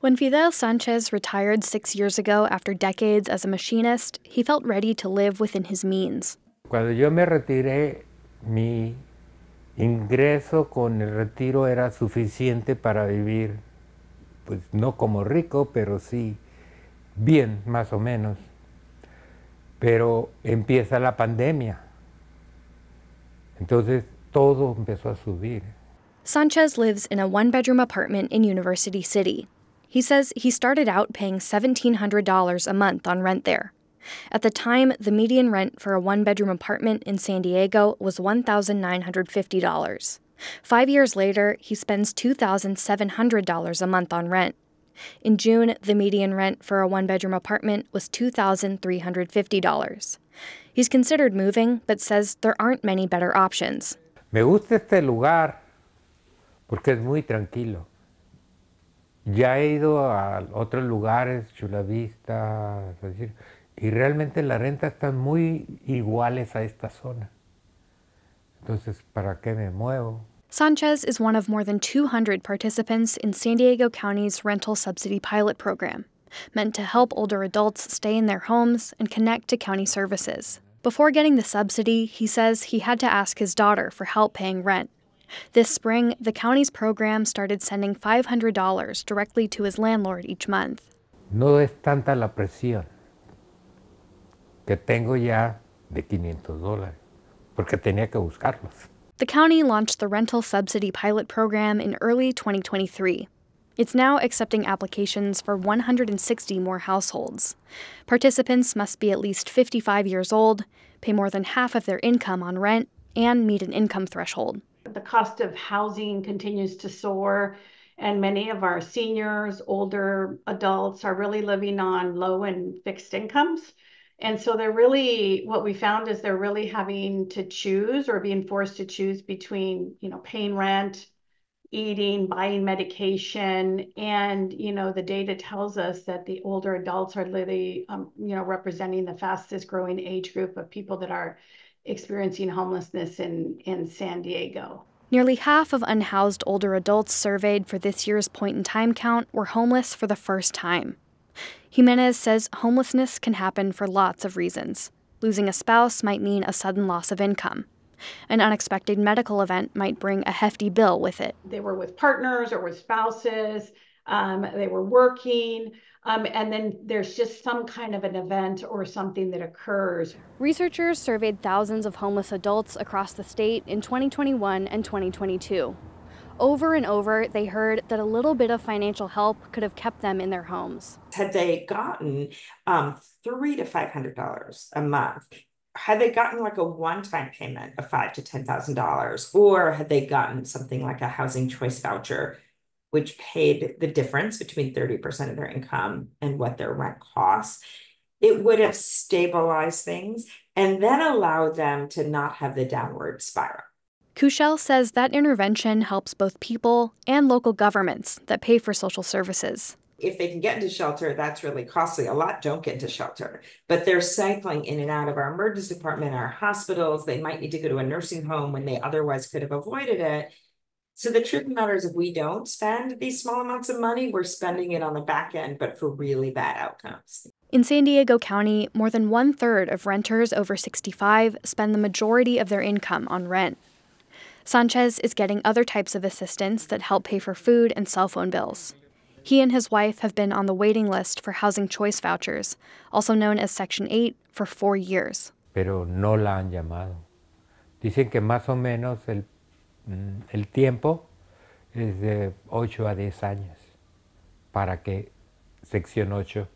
When Fidel Sanchez retired six years ago after decades as a machinist, he felt ready to live within his means. Cuando yo me retiré, mi ingreso con el retiro era suficiente para vivir, pues no como rico, pero sí bien, más o menos. Pero empieza la pandemia. Entonces todo empezó a subir. Sanchez lives in a one bedroom apartment in University City. He says he started out paying $1,700 a month on rent there. At the time, the median rent for a one bedroom apartment in San Diego was $1,950. Five years later, he spends $2,700 a month on rent. In June, the median rent for a one bedroom apartment was $2,350. He's considered moving, but says there aren't many better options. Me gusta este lugar porque es muy tranquilo. Ya he ido a otros lugares, Vista, decir, y realmente las rentas están muy iguales a esta zona. Entonces, ¿para qué me muevo? Sanchez is one of more than 200 participants in San Diego County's rental subsidy pilot program, meant to help older adults stay in their homes and connect to county services. Before getting the subsidy, he says he had to ask his daughter for help paying rent. This spring, the county's program started sending $500 directly to his landlord each month. No es tanta la presión que tengo ya de 500 dólares, porque tenía que buscarlos. The county launched the rental subsidy pilot program in early 2023. It's now accepting applications for 160 more households. Participants must be at least 55 years old, pay more than half of their income on rent, and meet an income threshold. The cost of housing continues to soar, and many of our seniors, older adults, are really living on low and fixed incomes. And so they're really, what we found is they're really having to choose or being forced to choose between, you know, paying rent, eating, buying medication. And, you know, the data tells us that the older adults are really, um, you know, representing the fastest growing age group of people that are experiencing homelessness in, in San Diego. Nearly half of unhoused older adults surveyed for this year's point in time count were homeless for the first time. Jimenez says homelessness can happen for lots of reasons. Losing a spouse might mean a sudden loss of income. An unexpected medical event might bring a hefty bill with it. They were with partners or with spouses, um, they were working. Um, and then there's just some kind of an event or something that occurs. Researchers surveyed thousands of homeless adults across the state in 2021 and 2022. Over and over, they heard that a little bit of financial help could have kept them in their homes. Had they gotten um, three to five hundred dollars a month, had they gotten like a one-time payment of five to ten thousand dollars, or had they gotten something like a housing choice voucher which paid the difference between 30% of their income and what their rent costs, it would have stabilized things and then allowed them to not have the downward spiral. Kushel says that intervention helps both people and local governments that pay for social services. If they can get into shelter, that's really costly. A lot don't get into shelter, but they're cycling in and out of our emergency department, our hospitals. They might need to go to a nursing home when they otherwise could have avoided it. So the truth of the matter is if we don't spend these small amounts of money, we're spending it on the back end, but for really bad outcomes. In San Diego County, more than one third of renters over 65 spend the majority of their income on rent. Sanchez is getting other types of assistance that help pay for food and cell phone bills. He and his wife have been on the waiting list for housing choice vouchers, also known as Section 8, for four years. Pero no la han llamado. Dicen que más o menos el Mm, el tiempo es de 8 a 10 años para que sección 8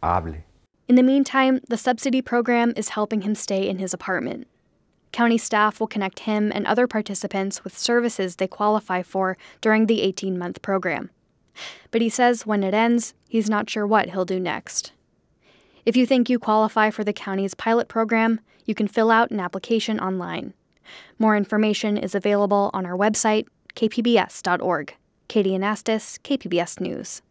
hable. In the meantime, the subsidy program is helping him stay in his apartment. County staff will connect him and other participants with services they qualify for during the 18 month program. But he says when it ends, he's not sure what he'll do next. If you think you qualify for the county's pilot program, you can fill out an application online. More information is available on our website, kpbs.org. Katie Anastas, KPBS News.